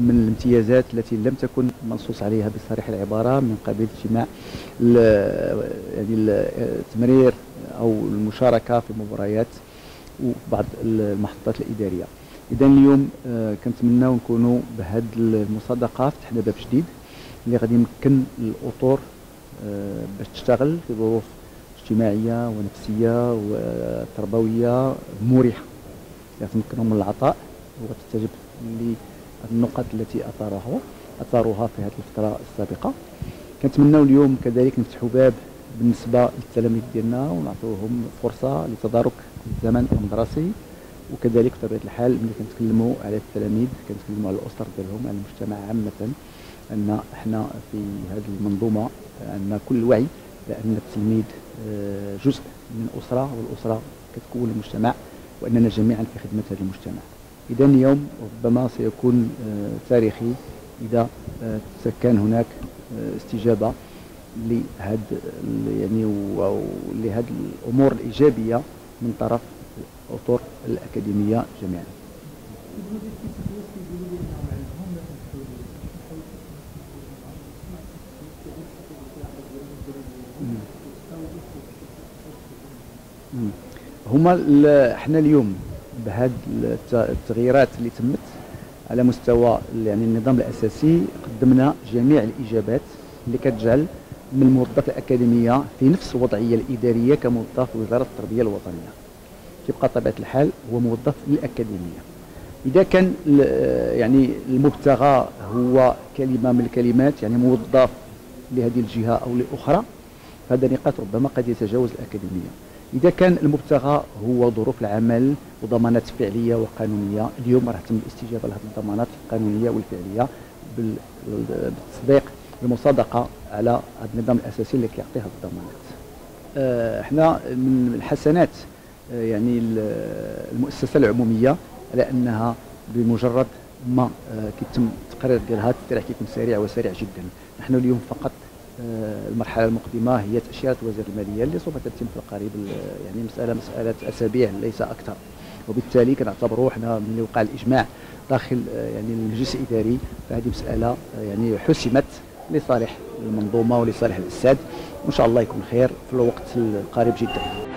من الامتيازات التي لم تكن منصوص عليها بصريح العبارة من قبيل اجتماع يعني التمرير أو المشاركة في المباريات وبعض المحطات الإدارية. إذا اليوم آه، كنتمناو نكونوا بهذه المصادقة فتحنا باب جديد اللي غادي يمكن الأطور آه، باش تشتغل في ظروف اجتماعية ونفسية وتربوية مريحة. يتمكنهم من العطاء وتستجب للنقط التي أثارها أثاروها في هذه الفترة السابقة. كنتمناو اليوم كذلك نفتحوا باب بالنسبة للتلاميذ ديالنا ونعطوهم فرصة لتدارك الزمن المدرسي وكذلك بطبيعة الحال ملي كنتكلموا على التلاميذ كنتكلموا على الأسر ديالهم على المجتمع عامة أن إحنا في هذه المنظومة عندنا كل وعي بأن التلميذ آه، جزء من أسرة والأسرة كتكون المجتمع وأننا جميعا في خدمة هذا المجتمع. إذا اليوم ربما سيكون آه، تاريخي إذا آه، كان هناك استجابة لهذا يعني ولهذه الأمور الإيجابية من طرف الأطر الأكاديمية جميعا. هما إحنا اليوم بهذه التغييرات اللي تمت على مستوى يعني النظام الأساسي قدمنا جميع الإجابات اللي كتجعل من الموظف الأكاديمية في نفس الوضعية الإدارية كموظف وزارة التربية الوطنية. كيبقى طبيعة الحال هو موظف للاكاديميه إذا كان يعني المبتغى هو كلمة من الكلمات يعني موظف لهذه الجهة أو لأخرى هذا نقاط ربما قد يتجاوز الأكاديمية. إذا كان المبتغى هو ظروف العمل وضمانات فعلية وقانونية. اليوم راح تم الاستجابة لهذه الضمانات القانونية والفعلية بالتصديق المصادقه على هذا النظام الأساسي اللي كيعطي هذه الضمانات. آه، إحنا من الحسنات آه، يعني المؤسسة العمومية على أنها بمجرد ما آه، كيتم التقرير ديالها التقرير كيكون سريع وسريع جدا. نحن اليوم فقط المرحلة المقدمة هي تأشيرة وزير المالية اللي سوف تتم في القريب يعني مساله مسألة أسابيع ليس أكثر. وبالتالي كنعتبروا حنا من وقع الإجماع داخل يعني المجلس الإداري. فهذه مسألة يعني حسمت لصالح المنظومة ولصالح الأستاذ. وإن شاء الله يكون خير في الوقت القريب جدا.